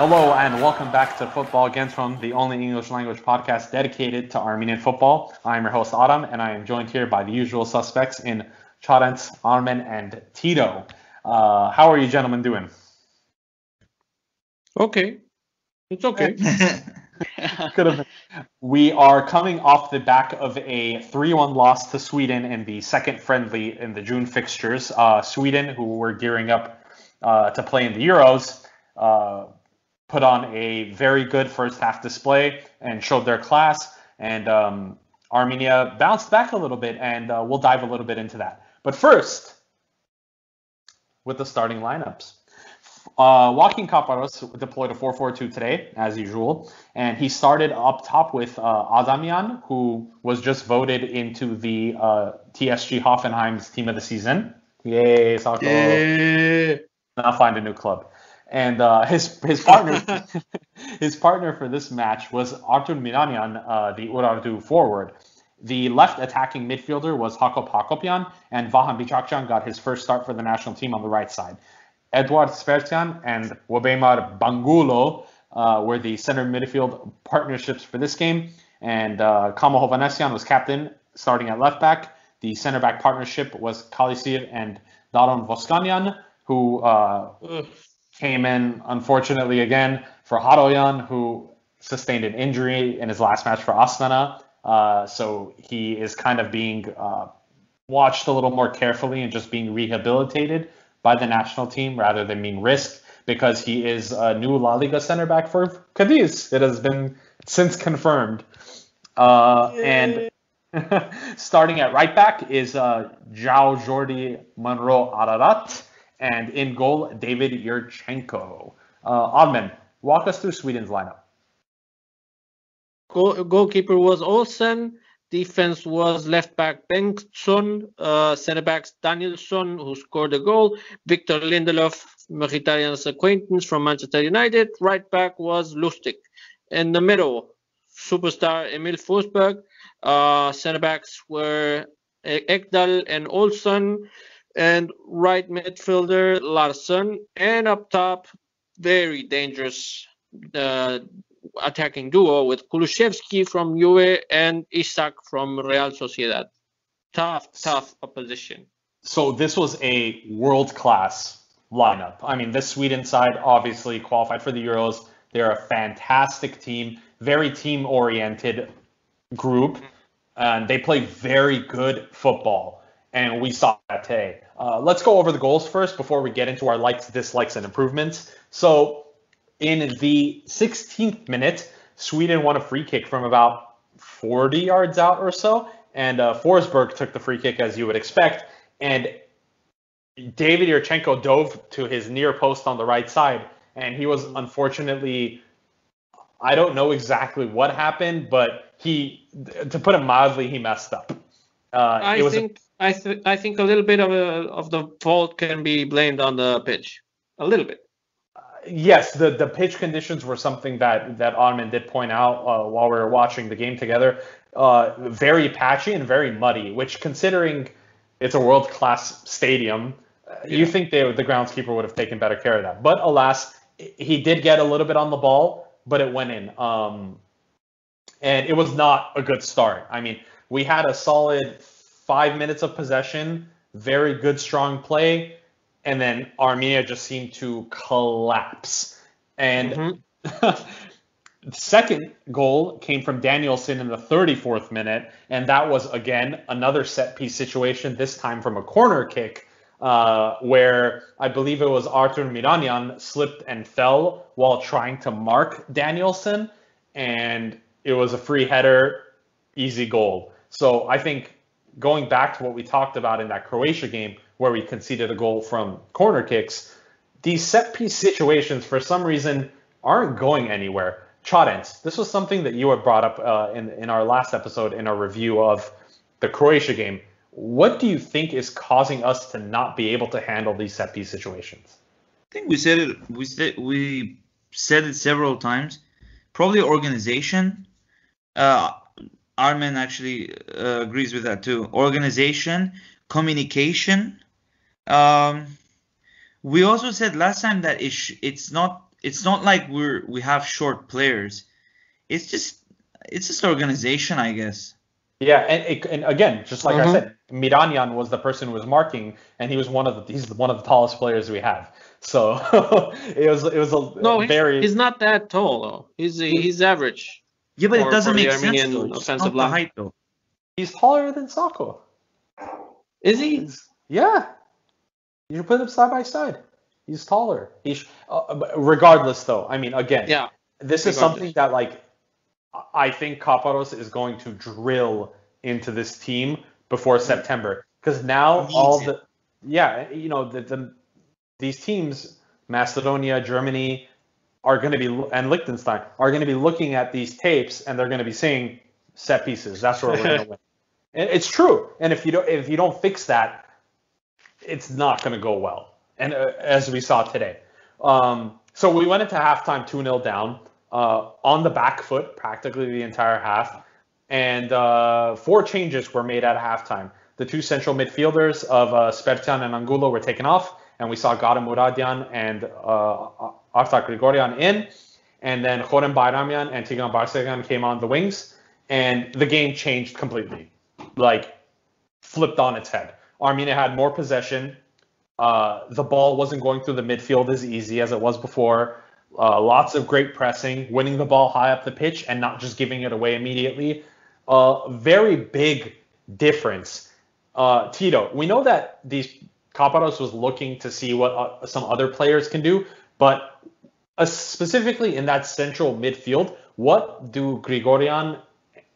Hello and welcome back to Football Kentron, the only English language podcast dedicated to Armenian football. I am your host Adam, and I am joined here by the usual suspects in Charents, Armen, and Tito. Uh, how are you gentlemen doing? Okay, it's okay. Could have. We are coming off the back of a 3-1 loss to Sweden in the second friendly in the June fixtures. Uh, Sweden, who were gearing up uh, to play in the Euros, uh, put on a very good first half display and showed their class. And um, Armenia bounced back a little bit, and uh, we'll dive a little bit into that. But first, with the starting lineups. Uh, Joaquin Caparros deployed a 4-4-2 today, as usual, and he started up top with uh, Adamian, who was just voted into the uh, TSG Hoffenheim's team of the season. Yay, Sako! Yeah. Now find a new club. And uh, his his partner his partner for this match was Artur Miranyan, uh, the Urartu forward. The left attacking midfielder was Hakop Hakopian, and Vahan Bichakhchyan got his first start for the national team on the right side. Edward Spertsyan and Wbeymar Angulo uh, were the center midfield partnerships for this game, and uh, Kamo Hovanesian was captain, starting at left back. The center back partnership was Calisir and Taron Voskanyan, who uh, came in, unfortunately, again for Haroyan, who sustained an injury in his last match for Astana. Uh, so he is kind of being uh, watched a little more carefully and just being rehabilitated by the national team rather than being risked because he is a new La Liga center back for Cadiz. It has been since confirmed. Uh, and starting at right back is uh, Jao Jordy Monroy Ararat. And in goal, David Yurchenko. Uh, Oddman, walk us through Sweden's lineup. Goal, goalkeeper was Olsen. Defense was left back Bengtsson, uh, center backs Danielson, who scored a goal, Victor Lindelof, Mkhitaryan's acquaintance from Manchester United. Right back was Lustig. In the middle, superstar Emil Forsberg. Uh, center backs were Ekdal and Olsen, and right midfielder Larsson, and up top, very dangerous uh, attacking duo with Kulusevski from Juve and Isak from Real Sociedad. Tough, tough opposition. So this was a world class lineup. I mean, this Sweden side obviously qualified for the Euros. They're a fantastic team, very team oriented group, and they play very good football. And we saw that today. Uh, let's go over the goals first before we get into our likes, dislikes, and improvements. So in the 16th minute, Sweden won a free kick from about 40 yards out or so, and uh, Forsberg took the free kick as you would expect, and David Yurchenko dove to his near post on the right side, and he was unfortunately, I don't know exactly what happened, but he, to put it mildly, he messed up. Uh, I think I, th- I think a little bit of a, of the fault can be blamed on the pitch, a little bit yes, the, the pitch conditions were something that that Ottoman did point out uh, while we were watching the game together. Uh, very patchy and very muddy, which considering it's a world class stadium, uh, yeah. you think they, the groundskeeper would have taken better care of that. But alas, he did get a little bit on the ball, but it went in. Um, and it was not a good start. I mean, we had a solid five minutes of possession, very good, strong play and then Armenia just seemed to collapse. And mm-hmm. the second goal came from Danielson in the 34th minute, and that was again another set piece situation. This time from a corner kick, uh, where I believe it was Artur Miranyan slipped and fell while trying to mark Danielson, and it was a free header, easy goal. So I think going back to what we talked about in that Croatia game where we conceded a goal from corner kicks, these set piece situations for some reason aren't going anywhere. Charents, this was something that you had brought up uh, in in our last episode in our review of the Croatia game. What do you think is causing us to not be able to handle these set piece situations? I think we said it. We said we said it several times. Probably organization. Uh, Armen actually uh, agrees with that too. Organization, communication, um, we also said last time that it sh- it's not it's not like we're we have short players. It's just it's just organization, I guess. Yeah, and, it, and again, just like Mhm. I said, Miranyan was the person who was marking, and he was one of the he's one of the tallest players we have. So it was it was a No, he's, very he's not that tall though. He's he's average. Yeah, but For- it doesn't for the make sense though. Offensive line. height though. he's taller than Sako. Is he? He's- yeah, you should put them side by side. He's taller. He's uh, regardless though. I mean, again, Yeah. this is something that like I think Caparros is going to drill into this team before September because now all it. the yeah you know the, the these teams Macedonia Germany are going to be and Liechtenstein are going to be looking at these tapes and they're going to be seeing set pieces. That's where we're going to win it's true. And if you don't if you don't fix that it's not going to go well. And uh, as we saw today. Um, so we went into halftime 2-0 down uh, on the back foot practically the entire half. And uh, four changes were made at halftime. The two central midfielders of uh, Spertsyan and Angulo were taken off, and we saw Gadam Muradian and uh, Artak Grigorian in, and then Khoren Bayramian and Tigran Barseghyan came on the wings, and the game changed completely, like flipped on its head. Armenia had more possession. Uh, the ball wasn't going through the midfield as easy as it was before. Uh, lots of great pressing, winning the ball high up the pitch and not just giving it away immediately. Uh, very big difference. Uh, Tito, we know that these Caparros was looking to see what uh, some other players can do, but uh, specifically in that central midfield, what do Grigorian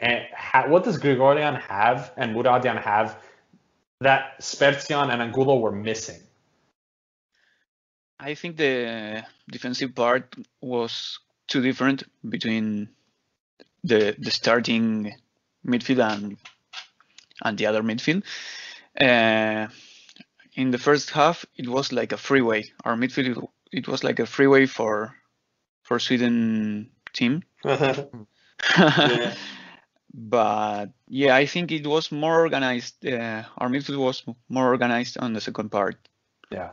and ha- what does Grigorian have and Muradian have that Spertsyan and Angulo were missing? I think the defensive part was too different between the the starting midfield and and the other midfield. Uh, in the first half, it was like a freeway. Our midfield it was like a freeway for for Sweden team. Yeah. but yeah, I think it was more organized. Uh, our midfield was more organized on the second part. Yeah,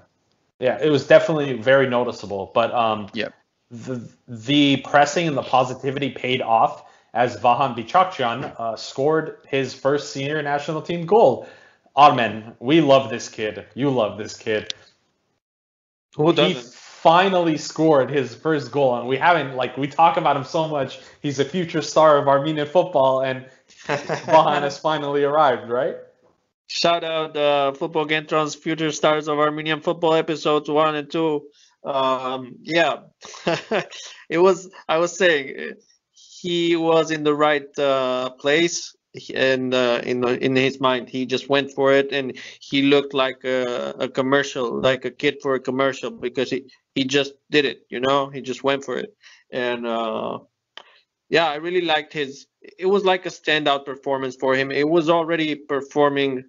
yeah, it was definitely very noticeable. But um, Yep. the the pressing and the positivity paid off as Vahan Bichakhchyan uh, scored his first senior national team goal. Armen, we love this kid. You love this kid. Who doesn't? Finally scored his first goal, and we haven't like we talk about him so much. He's a future star of Armenian football, and Vahan has finally arrived, right? Shout out uh, Football Kentron's future stars of Armenian football episodes one and two. Um, yeah, it was. I was saying he was in the right uh, place and uh, in in his mind he just went for it and he looked like a, a commercial, like a kid for a commercial because he he just did it. You know, he just went for it and. Uh, yeah, I really liked his. It was like a standout performance for him. It was already performing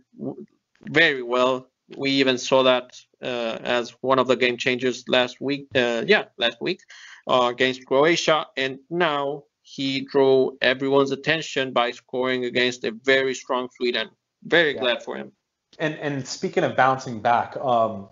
very well. We even saw that uh, as one of the game changers last week. Uh, yeah, last week uh, against Croatia, and now he drew everyone's attention by scoring against a very strong Sweden. Very Yeah. glad for him. And and speaking of bouncing back, um,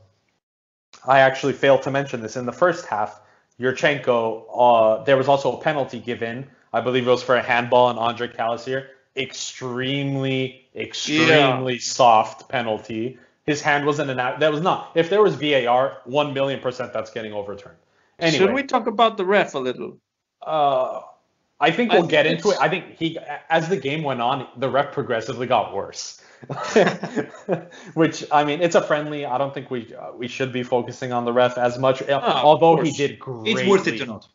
I actually failed to mention this in the first half. Yurchenko, uh, there was also a penalty given. I believe it was for a handball on Andre Calisir. Extremely, extremely soft penalty. His hand wasn't an act. That was not. If there was VAR, one million percent that's getting overturned. Anyway, Should we talk about the ref a little? uh, I think we'll get think into it. I think he, as the game went on, the ref progressively got worse. Which I mean, it's a friendly. I don't think we uh, we should be focusing on the ref as much. uh, although he did greatly, It's worth it to not.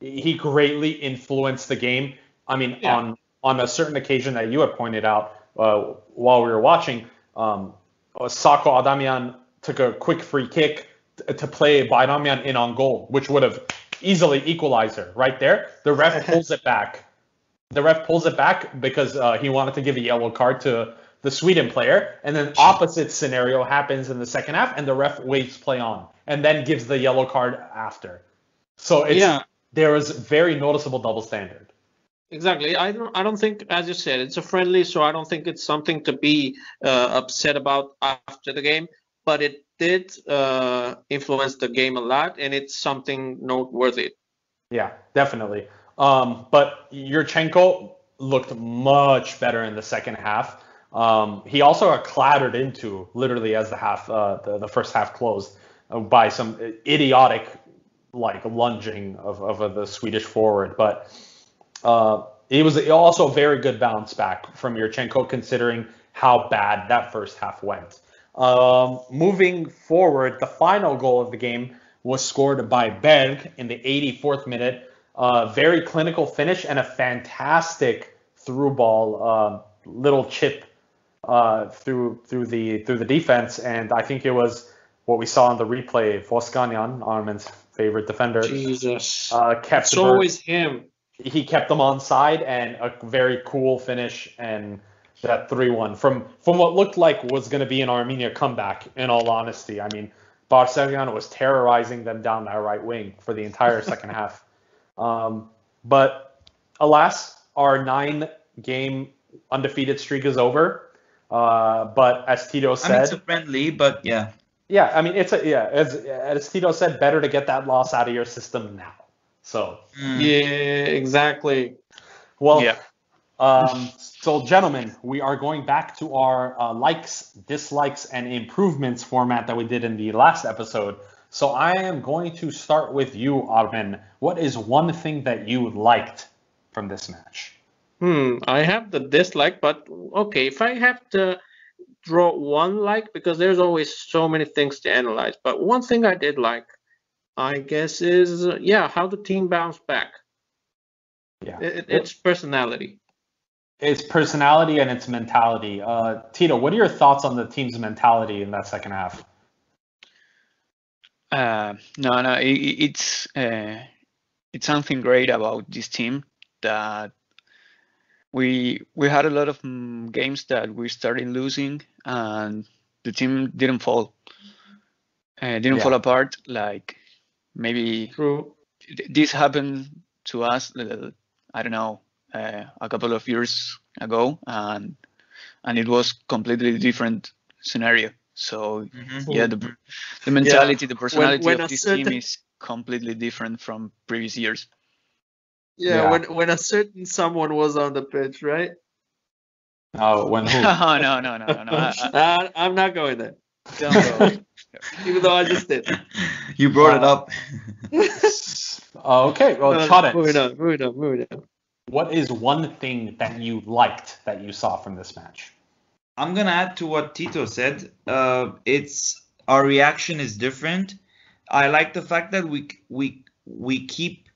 he greatly influenced the game. I mean, Yeah. on on a certain occasion that you had pointed out uh, while we were watching, um, uh, Sako Adamian took a quick free kick to play Bayramian in on goal, which would have easily equalized her right there. The ref pulls it back. The ref pulls it back because uh, he wanted to give a yellow card to the Sweden player, and then opposite scenario happens in the second half, and the ref waits play on, and then gives the yellow card after. So it's Yeah. there was very noticeable double standard. Exactly. I don't. I don't think, as you said, it's a friendly, so I don't think it's something to be uh, upset about after the game. But it did uh, influence the game a lot, and it's something noteworthy. Yeah, definitely. Um, but Yurchenko looked much better in the second half. Um, he also got clattered into literally as the half, uh, the, the first half closed uh, by some idiotic like lunging of, of the Swedish forward. But uh, it was also a very good bounce back from Yurchenko considering how bad that first half went. Um, moving forward, the final goal of the game was scored by Berg in the 84th minute. Uh, very clinical finish and a fantastic through ball, uh, little chip uh, through through the through the defense, and I think it was what we saw in the replay. Voskanyan, Armen's favorite defender, Jesus, uh, kept. It's always him. He kept them on side, and a very cool finish, and that three-one from from what looked like was going to be an Armenia comeback. In all honesty, I mean, Barcelona was terrorizing them down that right wing for the entire second half. Um, but alas, our nine-game undefeated streak is over. Uh, but as Tito said, I mean, it's a friendly, but yeah. Yeah, I mean, it's a yeah. As as Tito said, better to get that loss out of your system now. So. Mm. Yeah, exactly. Well. Yeah. Um, so, gentlemen, we are going back to our uh, likes, dislikes, and improvements format that we did in the last episode. So, I am going to start with you, Armen. What is one thing that you liked from this match? Hmm, I have the dislike, but okay, if I have to draw one like, because there's always so many things to analyze, but one thing I did like, I guess, is yeah, how the team bounced back. Yeah, It, it's personality. It's personality and its mentality. Uh, Tito, what are your thoughts on the team's mentality in that second half? Uh, no, no, it, it's uh, it's something great about this team that we we had a lot of um, games that we started losing and the team didn't fall, uh, didn't Yeah. fall apart. Like maybe True. th- this happened to us. uh, I don't know, uh, a couple of years ago, and and it was completely different scenario. So Mhm. yeah, the the mentality, the personality when of a this team is completely different from previous years. Yeah, Yeah. when when a certain someone was on the pitch, right? Oh, when who? no, no, no, no, no. I, I, Uh, I'm not going there, don't go. even though I just did. You brought it up. Uh, okay, well, Uh, Chaudet, moving on, moving on, moving on. What is one thing that you liked that you saw from this match? I'm gonna add to what Tito said. Uh, it's our reaction is different. I like the fact that we we we keep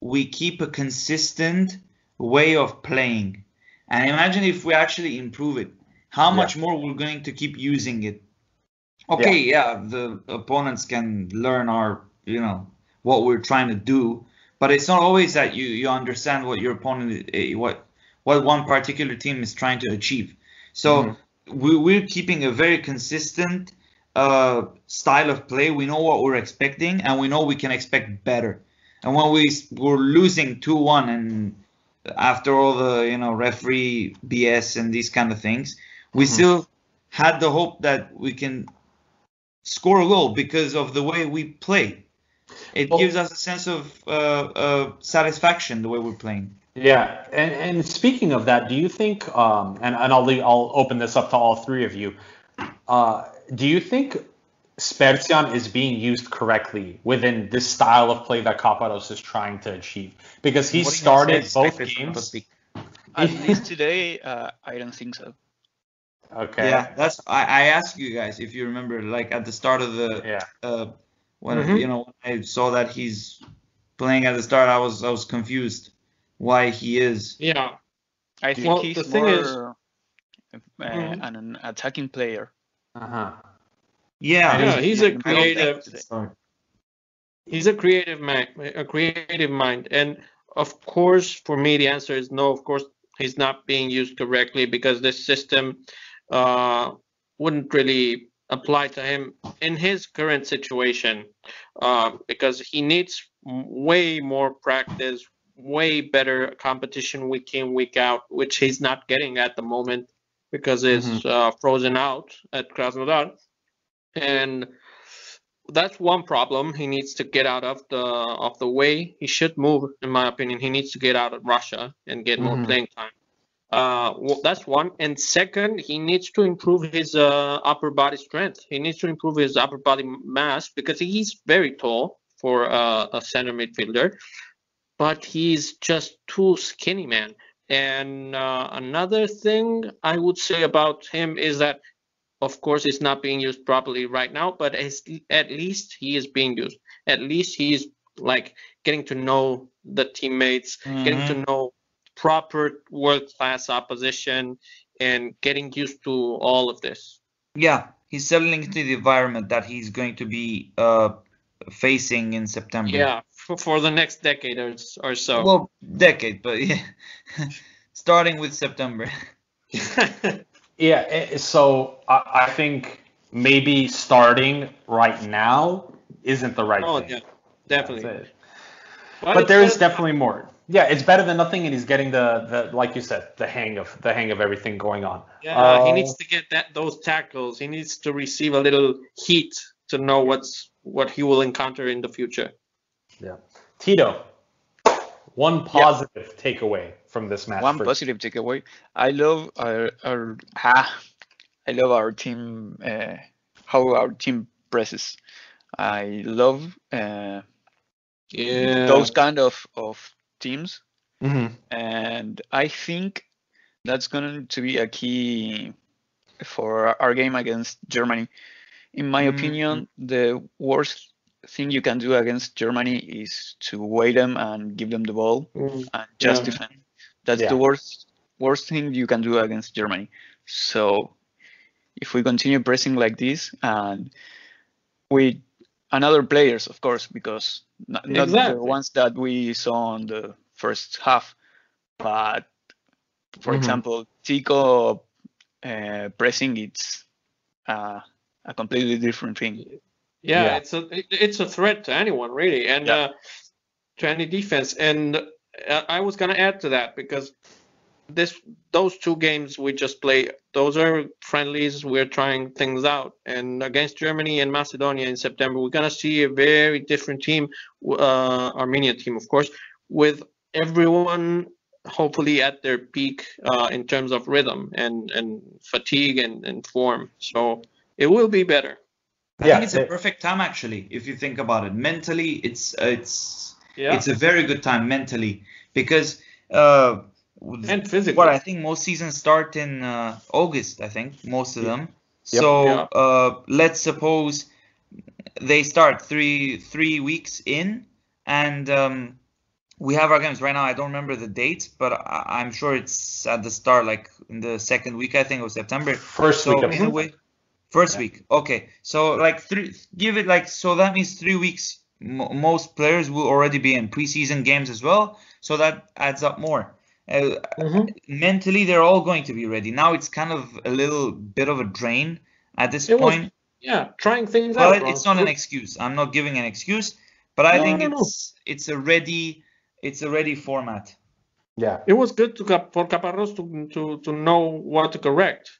we keep a consistent way of playing. And imagine if we actually improve it. How Yeah. much more we're going to keep using it. Okay, yeah, the opponents can learn our, you know, what we're trying to do, but it's not always that you you understand what your opponent eh, what what one particular team is trying to achieve. So Mhm. we, we're keeping a very consistent uh, style of play. We know what we're expecting, and we know we can expect better. And when we were losing two one, and after all the you know referee BS and these kind of things, we Mhm. still had the hope that we can score a goal because of the way we play. It Well- gives us a sense of uh, uh, satisfaction the way we're playing. Yeah, and, and speaking of that, do you think, um, and, and I'll leave, I'll open this up to all three of you. Uh, do you think Spertsyan is being used correctly within this style of play that Caparros is trying to achieve? Because he What started say, both games. At least today, uh, I don't think so. Okay. Yeah, that's I, I asked you guys if you remember, like at the start of the Yeah. uh, when Mhm. you know when I saw that he's playing at the start, I was I was confused why he is. Yeah, I think Well, he's the thing more is- uh, Mhm. an, an attacking player. Uh-huh. Yeah, Yeah, he's a I don't creative- it's- he's a creative mind, a creative mind, and of course, for me, the answer is no. Of course, he's not being used correctly because this system uh, wouldn't really apply to him in his current situation uh, because he needs way more practice, way better competition week in, week out, which he's not getting at the moment because he's uh, frozen out at Krasnodar. and that's one problem he needs to get out of the of the way. He should move, in my opinion. He needs to get out of Russia and get more Mhm. playing time. Uh, well, that's one. And second, he needs to improve his uh, upper body strength. He needs to improve his upper body mass because he's very tall for uh, a center midfielder, but he's just too skinny, man. And uh, another thing I would say about him is that, of course, it's not being used properly right now, but as, at least he is being used. At least he's like getting to know the teammates, getting to know proper world class opposition, and getting used to all of this. Yeah, he's settling into the environment that he's going to be uh, facing in September. Yeah, for, for the next decade or, or so. Well, decade, but yeah. Starting with September. Yeah, eh, so I, I think maybe starting right now isn't the right oh thing. yeah, definitely. But, But there is definitely more. Yeah, it's better than nothing, and he's getting the, the like you said, the hang of the hang of everything going on. Yeah, he Uh, needs to get that those tackles. He needs to receive a little heat to know what's what he will encounter in the future. Yeah, Tito, one positive takeaway from this match. One for- positive takeaway. I love our, our ah, I love our team. Uh, how our team presses. I love uh, Yeah. those kind of of teams, Mhm. and I think that's going to be a key for our game against Germany. In my Mm. opinion, the worst thing you can do against Germany is to wait them and give them the ball Mm, and just Yeah. defend. That's Yeah. the worst worst thing you can do against Germany. So if we continue pressing like this and with another players, of course, because not, not the ones that we saw on the first half, but for Mhm. example, Tico uh, pressing it's uh, a completely different thing. yeah, Yeah. it's a it, it's a threat to anyone really, and Yeah. uh, to any defense. And uh, I was gonna add to that because this those two games we just play those are friendlies. We're trying things out, and against Germany and Macedonia in September, we're gonna see a very different team, uh, Armenia team, of course, with everyone hopefully at their peak uh, in terms of rhythm and and fatigue and, and form. So it will be better. I Yeah, think it's a perfect time actually, if you think about it. Mentally, it's uh, it's Yeah. it's a very good time mentally because uh, and physically. what I think most seasons start in uh, August. I think most of them. Yep. So Yeah. uh, let's suppose they start three three weeks in, and um, we have our games right now. I don't remember the dates, but I, I'm sure it's at the start, like in the second week, I think, of September. First So week of in way, first Yeah. week. Okay, so like three, give it like so that means three weeks. Mo most players will already be in preseason games as well, so that adds up more. Uh, Mhm. mentally, they're all going to be ready. Now it's kind of a little bit of a drain at this It was point. Yeah, trying things Well, out. it- it's Ron. not an excuse. I'm not giving an excuse, but I No, think no, no. it's it's a ready it's a ready format. Yeah. It was good to for Caparros to, to to know what to correct.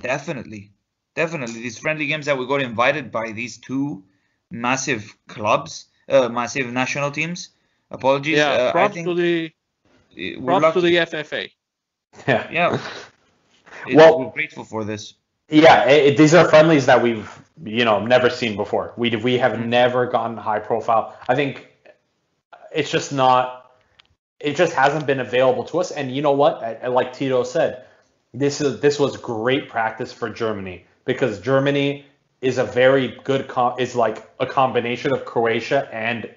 Definitely, definitely. These friendly games that we got invited by these two massive clubs, uh, massive national teams. Apologies. Yeah, uh, I props think to the we're props to the FFA. Yeah. Yeah. It- Well- we're grateful for this. Yeah, it, these are friendlies that we've you know never seen before. We we have Mhm. never gotten high profile. I think it's just not. It just hasn't been available to us. And you know what? I, I- like Tito said, this is this was great practice for Germany because Germany is a very good com- is like a combination of Croatia and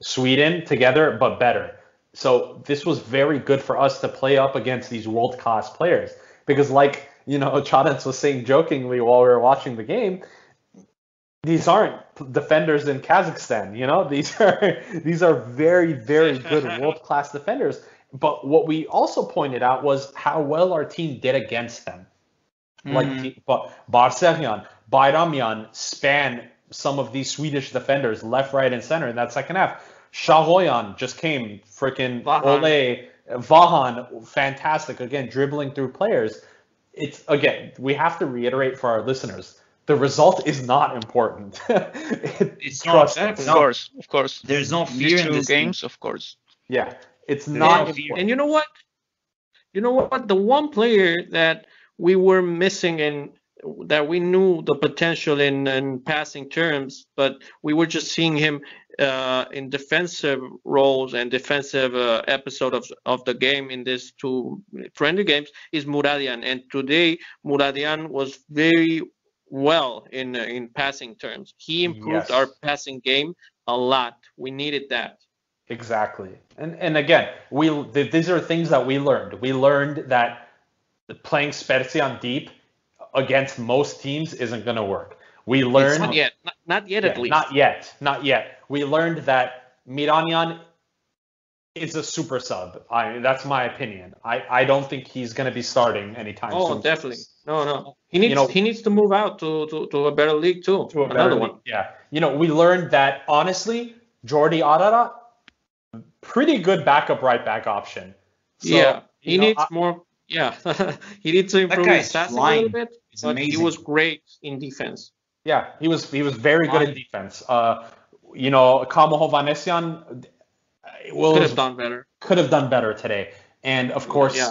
Sweden together, but better. So this was very good for us to play up against these world class players because, like you know, Charents was saying jokingly while we were watching the game, these aren't defenders in Kazakhstan. You know, these are these are very very good world class defenders. But what we also pointed out was how well our team did against them. Like Mhm. te- but Barsegyan, Bayramyan span some of these Swedish defenders left, right, and center in that second half. Shahoyan just came, freaking Vahan. Ole, Vahan, fantastic again, dribbling through players. It's again, we have to reiterate for our listeners, the result is not important. it's not. Of course, of course. There's no fear These in two this games, of course. Yeah, it's There's not. no fear. And you know what? You know what? The one player that we were missing and that we knew the potential in, in passing terms, but we were just seeing him uh, in defensive roles and defensive uh, episode of, of the game in these two friendly games is Muradian. And today, Muradian was very well in uh, in passing terms. He improved Yes. our passing game a lot. We needed that. Exactly. And and again, we th- these are things that we learned. We learned that playing Spezia on deep against most teams isn't going to work. We learned Not yet. Not, not yet, at least. Not yet. Not yet. We learned that Miranian is a super sub. I that's my opinion. I, I don't think he's going to be starting anytime Oh, soon. Oh, definitely. No, no. He needs know- he needs to move out to, to, to a better league too. To a Another better one. Yeah. You know, we learned that honestly, Jordi Arara, pretty good backup right back option. So, yeah. He you know, needs I- more yeah. he needs to improve his passing a little bit. It's but he was great in defense. Yeah, he was he was very good in defense. Uh, you know, Kamo Hovanesian Could have done better. could have done better today. And of course, Yeah.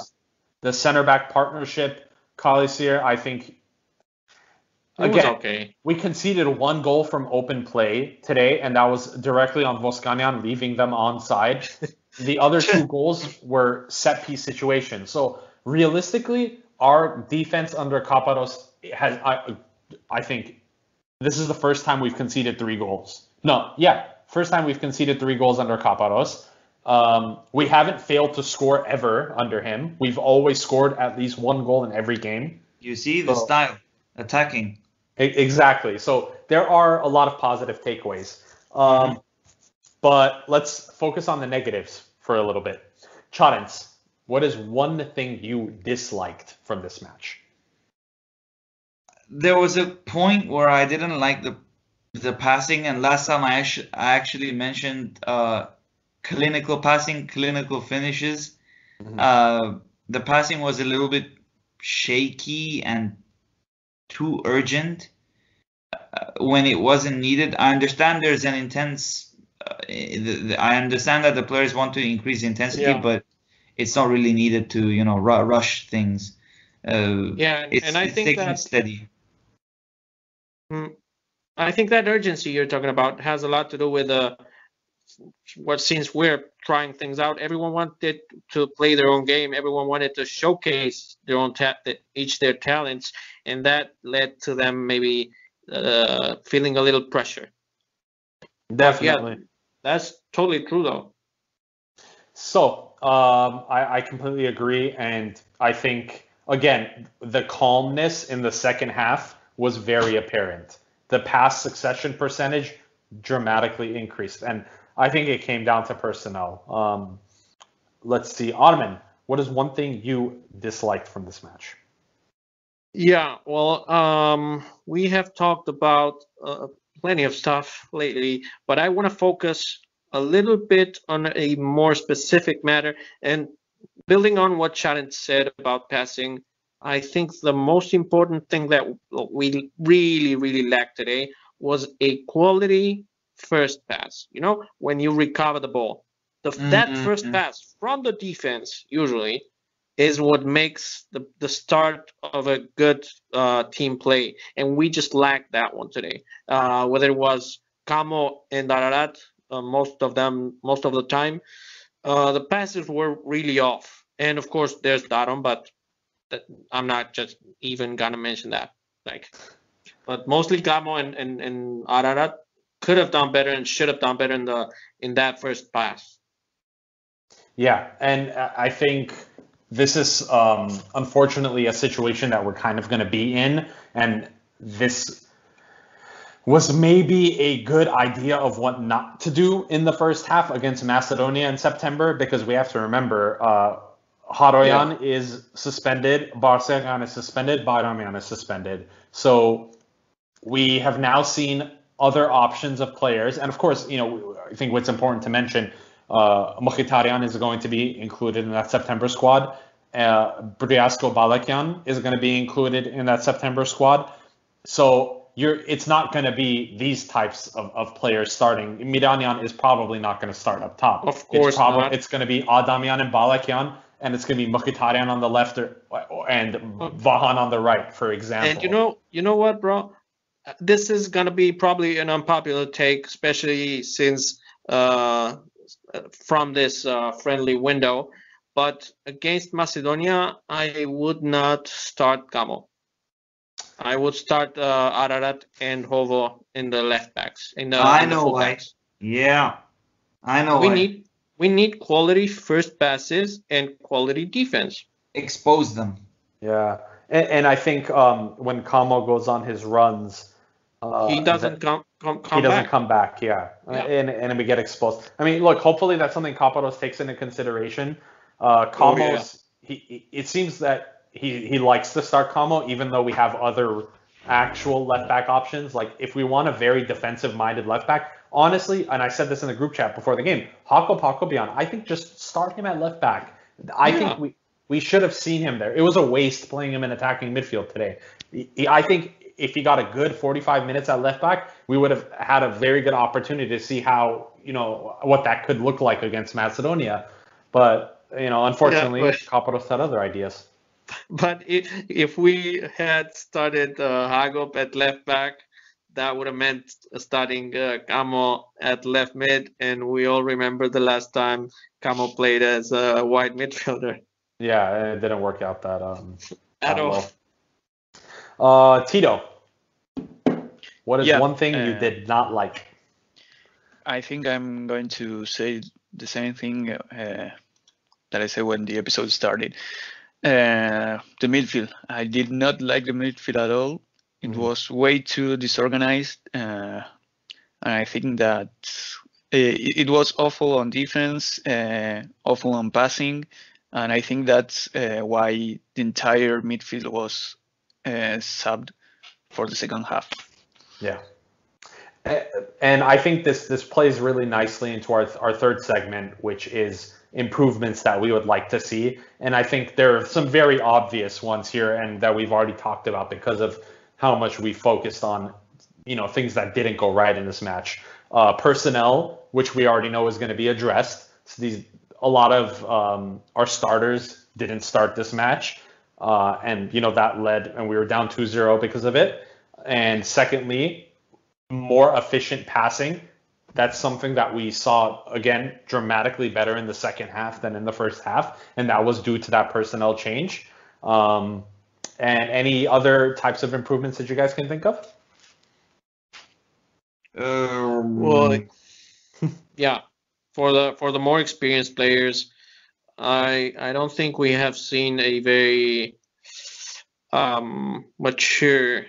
the center back partnership, Calisir, I think It was again okay. we conceded one goal from open play today, and that was directly on Voskanyan, leaving them onside. the other two goals were set piece situations. So realistically, our defense under Caparros has I I think this is the first time we've conceded three goals. No, yeah, first time we've conceded three goals under Caparros. Um, we haven't failed to score ever under him. We've always scored at least one goal in every game. You see the So- style, attacking. Exactly. So there are a lot of positive takeaways. Um, But let's focus on the negatives for a little bit. Charents, what is one thing you disliked from this match? There was a point where I didn't like the the passing, and last time I actually, I actually mentioned uh, clinical passing, clinical finishes. Mhm. Uh, the passing was a little bit shaky and too urgent uh, when it wasn't needed. I understand there's an intense. Uh, the, the, I understand that the players want to increase intensity, Yeah. but it's not really needed to, you know, ru- rush things. Uh, Yeah, and, it's, and I it's think taking it that steady. I think that urgency you're talking about has a lot to do with uh, what since we're trying things out, everyone wanted to play their own game. Everyone wanted to showcase their own ta- each their talents, and that led to them maybe uh, feeling a little pressure. Definitely. yeah, That's totally true, though. So um, I, I completely agree, and I think again the calmness in the second half was very apparent. The pass succession percentage dramatically increased, and I think it came down to personnel. Um, let's see, Armen, what is one thing you disliked from this match? Yeah, well, um, we have talked about uh, plenty of stuff lately, but I want to focus a little bit on a more specific matter. And building on what Sharon said about passing, I think the most important thing that we really, really lacked today was a quality first pass. You know, when you recover the ball, the, that Mhm, first mhm. pass from the defense usually is what makes the, the start of a good uh, team play. And we just lacked that one today. Uh, whether it was Kamo and Ararat, uh, most of them, most of the time, uh, the passes were really off. And of course, there's Taron, but I'm not just even gonna mention that. Like, but mostly Kamo and, and, and Ararat could have done better and should have done better in the in that first pass. Yeah, and I I think this is um, unfortunately a situation that we're kind of going to be in, and this was maybe a good idea of what not to do in the first half against Macedonia in September, because we have to remember uh, Haroyan is suspended, Barseghyan is suspended, Bayramian is suspended. So we have now seen other options of players, and of course, you know, I think what's important to mention, uh, Mkhitaryan is going to be included in that September squad. Uh, Briasco Balakian is going to be included in that September squad. So you're it's not going to be these types of, of players starting. Miranian is probably not going to start up top. Of course it's not. It's going to be Adamian and Balakian, and it's going to be Mkhitaryan on the left or, and Vahan on the right, for example. And you know, you know what, bro? This is gonna be probably an unpopular take, especially since uh, from this uh, friendly window. But against Macedonia, I would not start Kamo. I would start uh, Ararat and Hovo in the left backs. In the, I in know full why. backs. Yeah, I know. We why. need we need quality first passes and quality defense. expose them. Yeah, and, and I think um, when Kamo goes on his runs, uh, he doesn't come come, come he doesn't back. come back. Yeah, Yeah. and and we get exposed. I mean, look, hopefully that's something Caparros takes into consideration. Uh, Oh, yeah. He, he it seems that he he likes to start Kamo, even though we have other actual left back options. Like if we want a very defensive minded left back, honestly, and I said this in the group chat before the game, Hakop Hakopian, I think just start him at left back. I Yeah. think we we should have seen him there. It was a waste playing him in attacking midfield today. He- I think if he got a good 45 minutes at left back, we would have had a very good opportunity to see how, you know, what that could look like against Macedonia. But, you know, unfortunately, but- Caparros had other ideas. But if, if we had started uh, Hagop at left back, that would have meant starting uh, Kamo at left mid, and we all remember the last time Kamo played as a wide midfielder. Yeah, it didn't work out that um At that all. well. Uh, Tito, what is Yeah, one thing you uh, did not like? I think I'm going to say the same thing uh, that I said when the episode started. Uh, the midfield. I did not like the midfield at all. It Mhm. was way too disorganized, uh, and I think that it, it was awful on defense, uh, awful on passing, and I think that's uh, why the entire midfield was uh, subbed for the second half. Yeah. And I think this this plays really nicely into our our third segment, which is improvements that we would like to see. And I think there are some very obvious ones here, and that we've already talked about because of how much we focused on, you know, things that didn't go right in this match. Uh, personnel, which we already know is going to be addressed. So these a lot of um, our starters didn't start this match, uh, and you know that led, and we were down 2-0 because of it. And secondly, more efficient passing. That's something that we saw again dramatically better in the second half than in the first half, and that was due to that personnel change. Um, and any other types of improvements that you guys can think of? Um, Well, yeah, for the for the more experienced players, I I don't think we have seen a very um, mature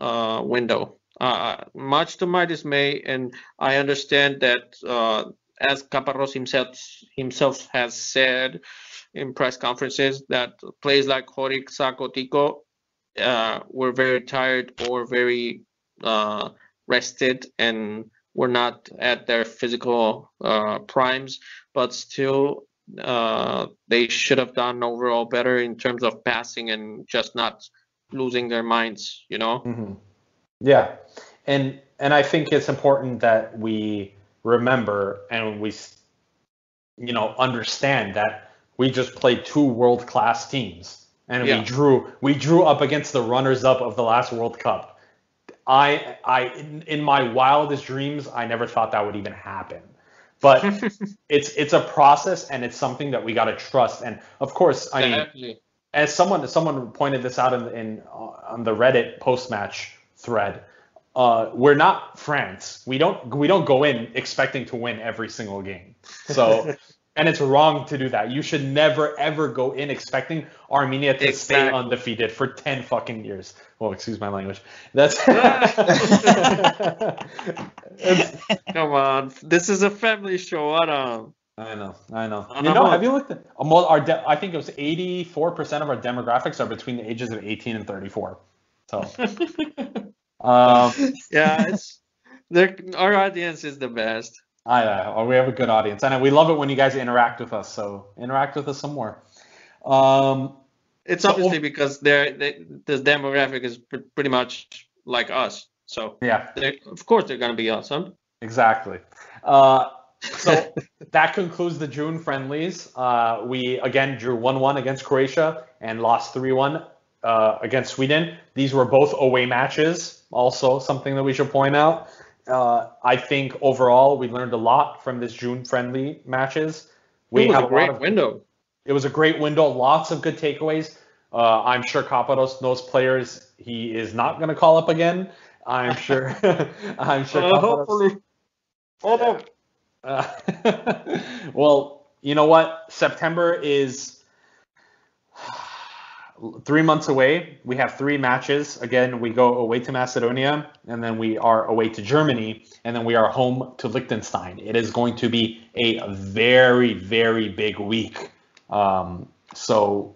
uh, window. Uh, much to my dismay, and I understand that uh, as Caparros himself himself has said in press conferences that players like Horik Sako Tico uh, were very tired or very uh, rested and were not at their physical uh, primes, but still uh, they should have done overall better in terms of passing and just not losing their minds, you know? hmm Yeah, and and I think it's important that we remember and we, you know, understand that we just played two world class teams, and Yeah. we drew we drew up against the runners up of the last World Cup. I I in, in my wildest dreams I never thought that would even happen, but it's it's a process and it's something that we got to trust. And of course, I mean as someone someone pointed this out in, in uh, on the Reddit post match thread, uh, we're not France. We don't we don't go in expecting to win every single game. So. And it's wrong to do that. You should never ever go in expecting Armenia to stay undefeated for ten fucking years. Well, excuse my language. That's. Come on, this is a family show. What um? I know, I know. On You know, have you looked at almost our? De- I think it was eighty-four percent of our demographics are between the ages of eighteen and thirty-four. So, um, Yeah, it's our audience is the best. I know we have a good audience, and we love it when you guys interact with us. So interact with us some more. Um, It's So- obviously because they're, they, this demographic is pr- pretty much like us. So Yeah, of course they're gonna be awesome. exactly. Uh, so that concludes the June friendlies. Uh, we again drew 1-1 against Croatia and lost 3-1 uh, against Sweden. These were both away matches. Also, something that we should point out. Uh, I think overall we learned a lot from this June friendly matches. We it was have a great of- window. it was a great window. Lots of good takeaways. Uh, I'm sure Caparros knows players he is not going to call up again. I'm sure. I'm sure. Uh, hopefully. No. uh, well, you know what? September is three months away. We have three matches. Again, we go away to Macedonia, and then we are away to Germany, and then we are home to Liechtenstein. It is going to be a very, very big week. Um, so,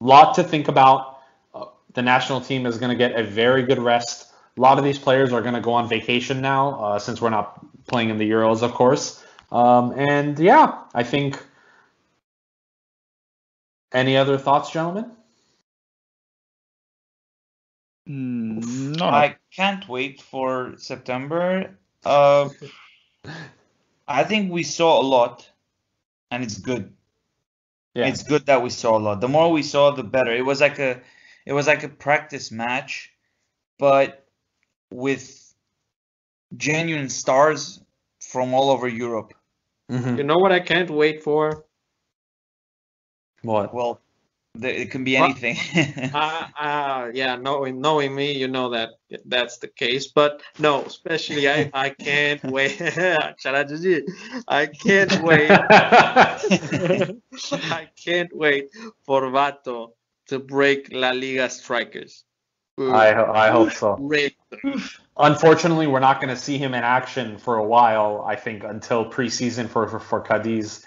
lot to think about. Uh, the national team is going to get a very good rest. A lot of these players are going to go on vacation now, uh, since we're not playing in the Euros, of course. Um, and yeah, I think. Any other thoughts, gentlemen? Mm, no, no. I can't wait for September. Uh, I think we saw a lot, and it's good. Yeah. It's good that we saw a lot. The more we saw, the better. It was like a, it was like a practice match, but with genuine stars from all over Europe. Mm-hmm. You know what I can't wait for? What? Well, the, it can be anything. uh, uh, yeah, knowing knowing me, you know that that's the case. But no, especially I I can't wait. Shout out to you. I can't wait. I can't wait for Vato to break La Liga strikers. I, ho- I hope so. Great. Unfortunately, we're not going to see him in action for a while. I think until preseason for for, for Cadiz.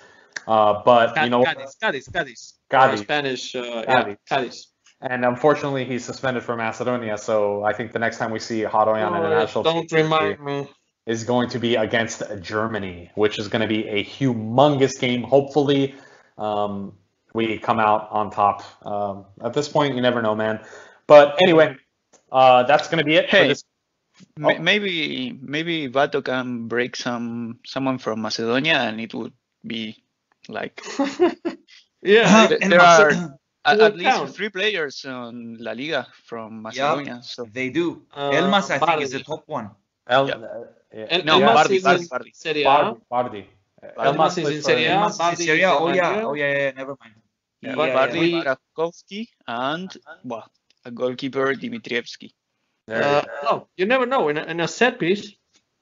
Uh, but you know, Cádiz, Cádiz, Cádiz. Cádiz. Or Spanish. Uh, Cádiz. yeah, Cádiz. and unfortunately, he's suspended for Macedonia. So I think the next time we see Haroyan in the Oh, national don't team remind me. is going to be against Germany, which is going to be a humongous game. Hopefully, um, we come out on top. Um, at this point, you never know, man. But anyway, uh, that's going to be it for Hey. this. Oh. Maybe maybe Vato can break some someone from Macedonia, and it would be like Yeah. There- And there are- Mace- at, at least count. three players on La Liga from Macedonia. So they do. Uh, Elmas, I think, is the top one. El, Yeah. uh, yeah. El- No, Elmas Bardhi, is Bardhi, in Bardhi. Serie A. Bardhi. Bardhi. Elmas Elmas is plays in for- Serie A. Elmas is Bardhi Serie A. Oh yeah. Oh yeah. Yeah. Never mind. yeah, But Bardhi, we- Burakovsky, and well, a goalkeeper Dimitrievski. Uh, you no, you never know. In a, in a set piece,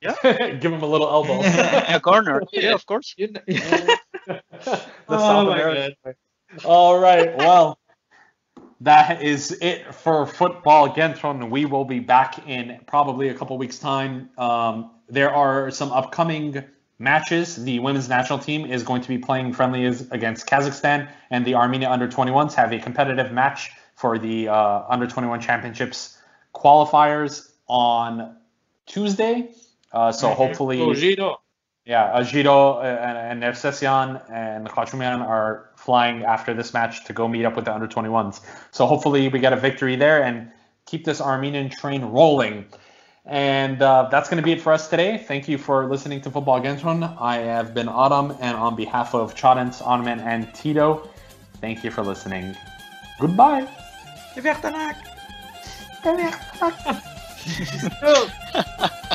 go. Give him a little elbow. a corner. yeah, of course. you kn- the Oh my American. All right. Well, that is it for football. Kentron, we will be back in probably a couple weeks' time. Um, there are some upcoming matches. The women's national team is going to be playing friendlies against Kazakhstan, and the Armenia under 21s have a competitive match for the uh, under 21 championships qualifiers on Tuesday. Uh, so hopefully. Giro. Yeah, Ajito and, and Nersessian and Khachumian are flying after this match to go meet up with the under 21s. So hopefully we get a victory there and keep this Armenian train rolling. And uh, that's going to be it for us today. Thank you for listening to Football Kentron. I have been Adam, and on behalf of Charents, Onman, and Tito, thank you for listening. Goodbye.